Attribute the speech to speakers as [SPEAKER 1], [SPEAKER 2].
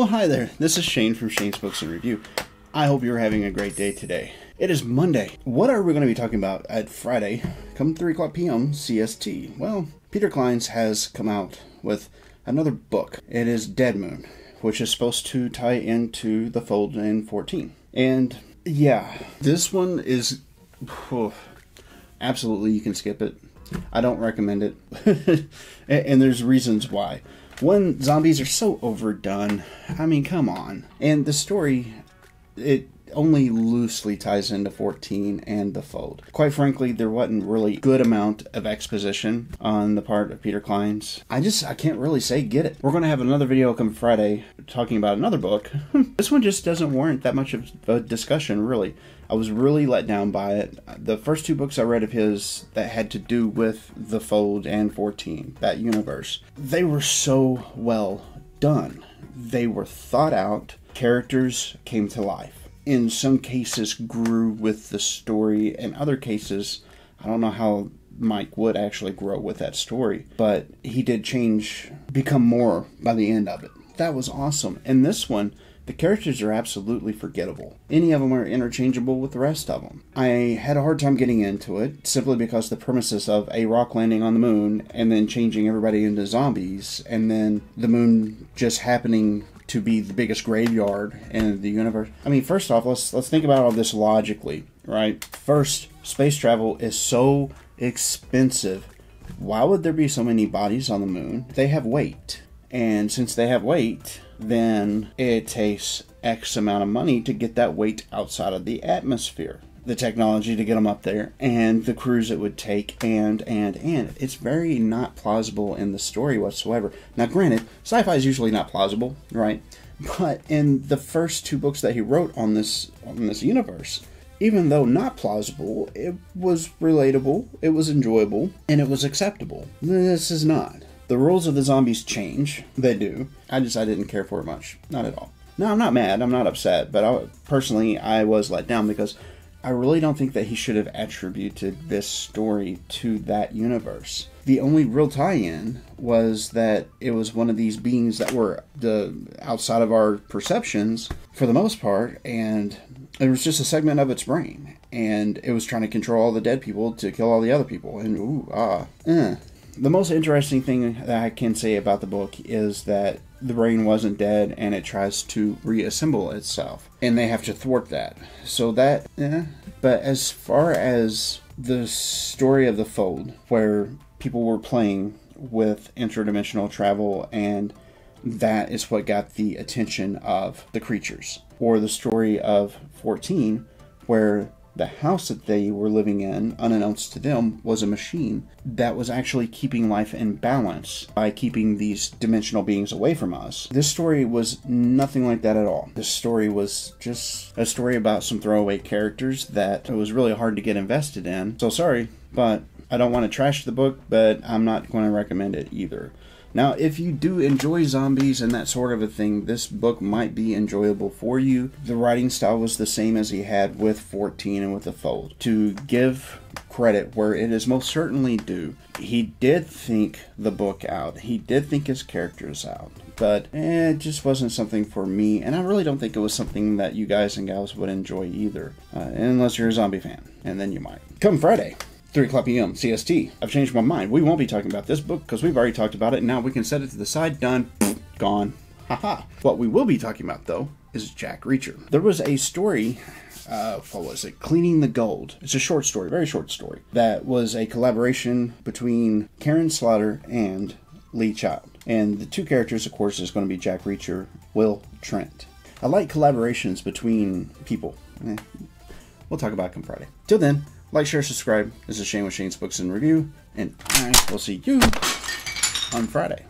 [SPEAKER 1] Well, hi there. This is Shane from Shane's Books In Review. I hope you're having a great day today. It is Monday. What are we going to be talking about at Friday, come 3 o'clock p.m. CST? Well, Peter Clines has come out with another book. It is Dead Moon, which is supposed to tie into The Fold in 14. And yeah, this one is. Oh, absolutely, you can skip it. I don't recommend it. and there's reasons why. One, zombies are so overdone. I mean, come on. And the story, it only loosely ties into 14 and the fold. Quite frankly, there wasn't really good amount of exposition on the part of Peter Clines. I just I can't really say get it. We're going to have another video come Friday talking about another book. this one just doesn't warrant that much of a discussion really. I was really let down by it. The first two books I read of his that had to do with the Fold and 14, that universe, they were so well done. They were thought out. Characters came to life in some cases grew with the story, and other cases, I don't know how Mike would actually grow with that story, but he did change, become more by the end of it. That was awesome. And this one, the characters are absolutely forgettable. Any of them are interchangeable with the rest of them. I had a hard time getting into it simply because the premises of a rock landing on the moon and then changing everybody into zombies and then the moon just happening to be the biggest graveyard in the universe. I mean, first off, let's let's think about all this logically, right? First, space travel is so expensive. Why would there be so many bodies on the moon? They have weight. And since they have weight, then it takes X amount of money to get that weight outside of the atmosphere the technology to get them up there and the crews it would take and and and. It's very not plausible in the story whatsoever. Now granted sci-fi is usually not plausible right? But in the first two books that he wrote on this on this universe even though not plausible it was relatable it was enjoyable and it was acceptable. This is not. The rules of the zombies change. They do. I just i didn't care for it much. Not at all. No i'm not mad. I'm not upset. But I, personally i was let down because I really don't think that he should have attributed this story to that universe. The only real tie-in was that it was one of these beings that were the outside of our perceptions for the most part, and it was just a segment of its brain, and it was trying to control all the dead people to kill all the other people. And ooh ah, eh. The most interesting thing that I can say about the book is that the brain wasn't dead and it tries to reassemble itself. And they have to thwart that. So that, eh. But as far as the story of the Fold, where people were playing with interdimensional travel and that is what got the attention of the creatures. Or the story of 14, where the house that they were living in, unannounced to them, was a machine that was actually keeping life in balance by keeping these dimensional beings away from us. This story was nothing like that at all. This story was just a story about some throwaway characters that it was really hard to get invested in. So sorry, but I don't want to trash the book, but I'm not going to recommend it either. Now, if you do enjoy zombies and that sort of a thing, this book might be enjoyable for you. The writing style was the same as he had with 14 and with The Fold. To give credit where it is most certainly due, he did think the book out. He did think his characters out. But eh, it just wasn't something for me, and I really don't think it was something that you guys and gals would enjoy either, uh, unless you're a zombie fan, and then you might. Come Friday, 3 o'clock p.m. CST. I've changed my mind. We won't be talking about this book because we've already talked about it. Now we can set it to the side. Done. Gone. Haha. What we will be talking about, though, is Jack Reacher. There was a story. Uh, what was it? Cleaning the Gold. It's a short story, very short story. That was a collaboration between Karin Slaughter and Lee Child. And the two characters, of course, is going to be Jack Reacher, Will Trent. I like collaborations between people. Eh, we'll talk about them Friday. Till then, like, share, subscribe. This is Shane with Shane's Books In Review, and I will see you on Friday.